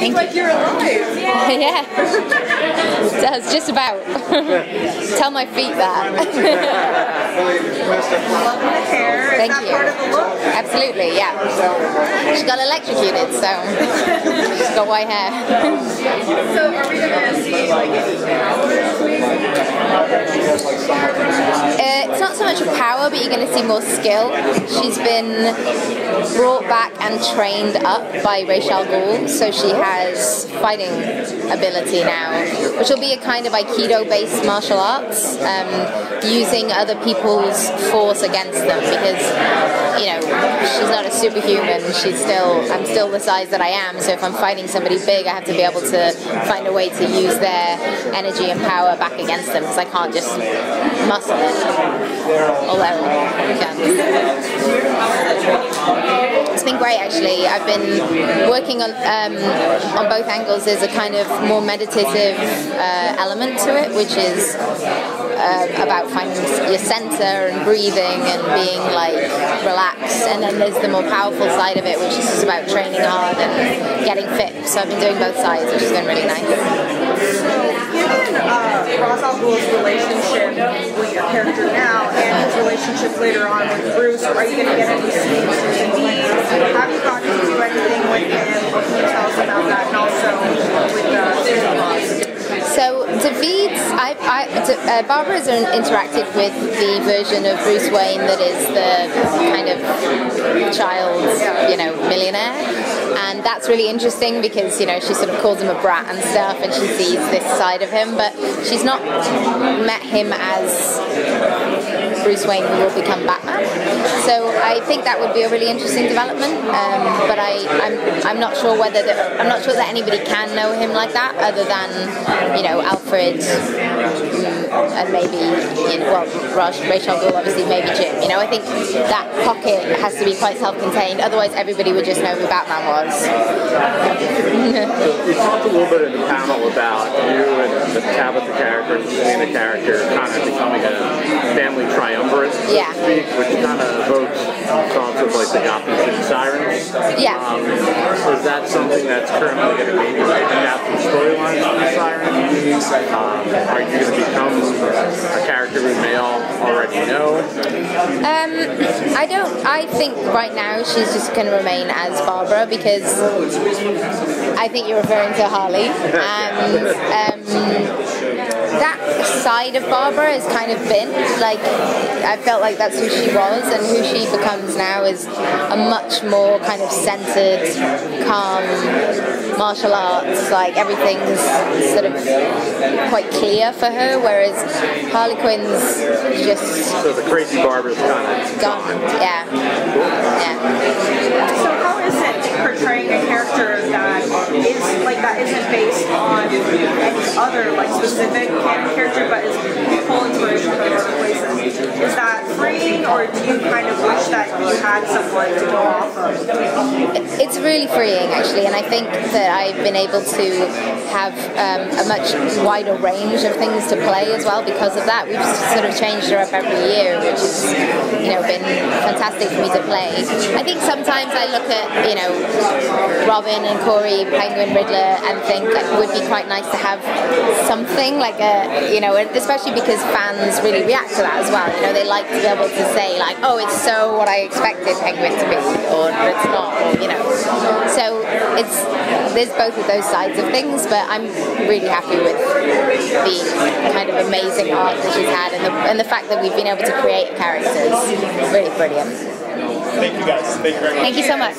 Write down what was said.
Seems like you're alive. yeah, it does just about. Tell my feet that. Hair. Thank you. part of the look? Absolutely, yeah. She got electrocuted, so she's got white hair. So are we gonna see like Uh, it's not so much power, but you're going to see more skill. She's been brought back and trained up by Ra's al Ghul, so she has fighting ability now, which will be a kind of Aikido-based martial arts, um, using other people's force against them because you know she's not a superhuman. She's still I'm still the size that I am, so if I'm fighting somebody big, I have to be able to find a way to use their energy and power back against them because I can't just muscle it. It's been great actually. I've been working on um, on both angles. There's a kind of more meditative uh, element to it, which is um, about finding your center and breathing and being like relaxed. And then there's the more powerful side of it, which is just about training hard and getting fit. So I've been doing both sides, which has been really nice. given uh, Ra's al Ghul's relationship with your character now and his relationship later on with Bruce, are you gonna get any scenes with me? Have you gotten to do anything with him? What can you tell us about that? And also with the So David's, I, I, uh, Barbara has interacted with the version of Bruce Wayne that is the kind of child, you know, millionaire, and that's really interesting because you know she sort of calls him a brat and stuff, and she sees this side of him, but she's not met him as Bruce Wayne will become Batman. So I think that would be a really interesting development. Um, but I, I'm, I'm not sure whether the, I'm not sure that anybody can know him like that, other than you know Alfred mm, and maybe you know well Raj, Ra's al Ghul, obviously maybe Jim. You know I think that pocket has to be quite self-contained. Otherwise everybody would just know who Batman was. You talked a little bit in the panel about you and the Tabitha character, the character, kind of becoming a family triumvirate, so Yeah. to speak, which kind of evokes thoughts of like the Gotham City Sirens. Yeah. Um, is that something that's currently going to be adapted to storylines of the Sirens? Um, are you going to become a character we may all already know? Um, I don't. I think right now she's just going to remain as Barbara because I think you're referring to Harley, and um, that side of Barbara has kind of been like I felt like that's who she was, and who she becomes now is a much more kind of centered, calm martial arts. Like everything's sort of quite clear for her, whereas Harley Quinn's just So the crazy Barbara's kind of gone. Yeah. Yeah. So how is it portraying a character that is like that isn't based on any other like specific canon character, but is full inspiration from other places? Is that freeing, or do you kind of wish that you had someone to go off of? It's really freeing actually, and I think that I've been able to have um, a much wider range of things to play as well because of that. We've sort of changed her up every year, which has you know been fantastic for me to play. I think sometimes I look at you know Robin and Cory, Penguin, Riddler, and think it would be quite nice to have something like a you know, especially because fans really react to that as well. You know, they like to be able to say like, oh, it's so what I expected Penguin to be, or it's not, or you know. So it's there's both of those sides of things, but I'm really happy with the kind of amazing art that she's had, and the and the fact that we've been able to create characters, really brilliant. Thank you guys. Thank you very much. Thank you so much.